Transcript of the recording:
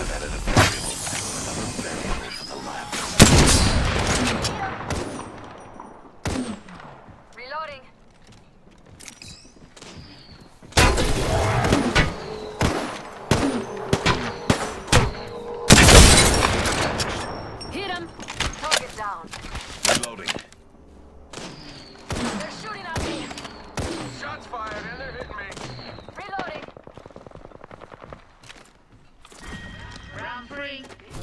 I've added a variable. Another variable for the lab. Reloading. Hit him. Target down. Reloading. Tock.